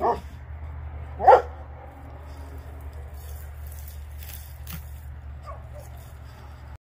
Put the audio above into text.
Oh.